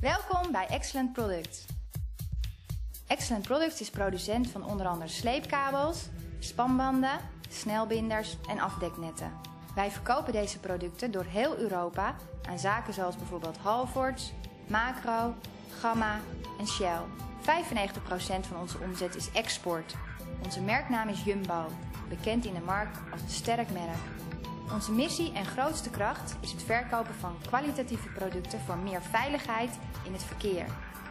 Welkom bij Excellent Products. Excellent Products is producent van onder andere sleepkabels, spanbanden, snelbinders en afdeknetten. Wij verkopen deze producten door heel Europa aan zaken zoals bijvoorbeeld Halfords, Macro, Gamma en Shell. 95% van onze omzet is export. Onze merknaam is Jumbo, bekend in de markt als een sterk merk. Onze missie en grootste kracht is het verkopen van kwalitatieve producten voor meer veiligheid in het verkeer.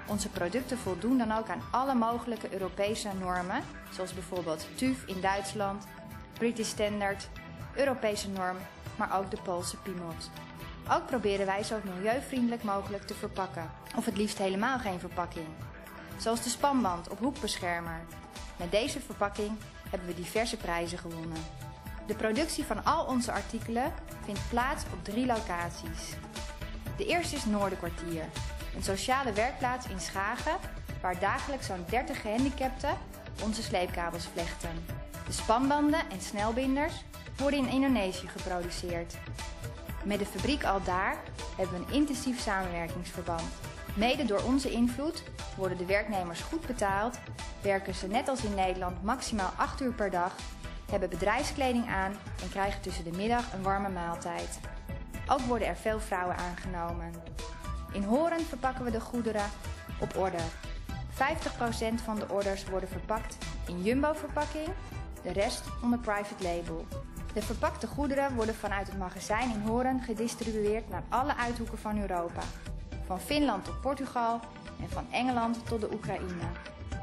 Onze producten voldoen dan ook aan alle mogelijke Europese normen, zoals bijvoorbeeld TÜV in Duitsland, British Standard, Europese norm, maar ook de Poolse PIMOT. Ook proberen wij zo milieuvriendelijk mogelijk te verpakken, of het liefst helemaal geen verpakking. Zoals de spanband op hoekbeschermer. Met deze verpakking hebben we diverse prijzen gewonnen. De productie van al onze artikelen vindt plaats op drie locaties. De eerste is Noorderkwartier, een sociale werkplaats in Schagen waar dagelijks zo'n 30 gehandicapten onze sleepkabels vlechten. De spanbanden en snelbinders worden in Indonesië geproduceerd. Met de fabriek al daar hebben we een intensief samenwerkingsverband. Mede door onze invloed worden de werknemers goed betaald, werken ze net als in Nederland maximaal 8 uur per dag, hebben bedrijfskleding aan en krijgen tussen de middag een warme maaltijd. Ook worden er veel vrouwen aangenomen. In Horen verpakken we de goederen op order. 50% van de orders worden verpakt in jumbo-verpakking, de rest onder private label. De verpakte goederen worden vanuit het magazijn in Horen gedistribueerd naar alle uithoeken van Europa. Van Finland tot Portugal en van Engeland tot de Oekraïne.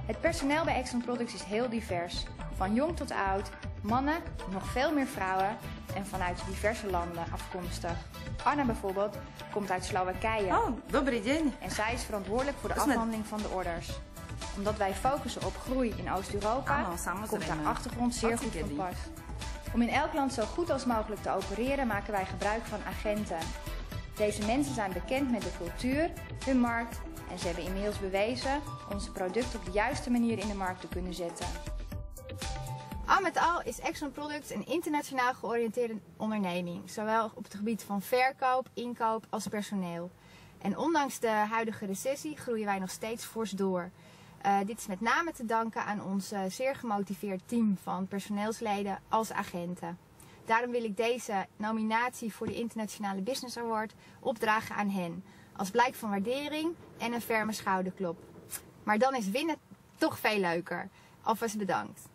Het personeel bij Exxon Products is heel divers. Van jong tot oud, mannen, nog veel meer vrouwen en vanuit diverse landen afkomstig. Anna bijvoorbeeld komt uit Slowakije. Oh, dobry dzień. En zij is verantwoordelijk voor de afhandeling van de orders. Omdat wij focussen op groei in Oost-Europa, Allemaal samen komt haar achtergrond zeer goed van pas. Om in elk land zo goed als mogelijk te opereren, maken wij gebruik van agenten. Deze mensen zijn bekend met de cultuur, hun markt en ze hebben inmiddels bewezen onze producten op de juiste manier in de markt te kunnen zetten. Al met al is Exxon Products een internationaal georiënteerde onderneming, zowel op het gebied van verkoop, inkoop als personeel. En ondanks de huidige recessie groeien wij nog steeds fors door. Eh, dit is met name te danken aan ons eh, zeer gemotiveerd team van personeelsleden als agenten. Daarom wil ik deze nominatie voor de Internationale Business Award opdragen aan hen. Als blijk van waardering en een ferme schouderklop. Maar dan is winnen toch veel leuker. Alvast bedankt.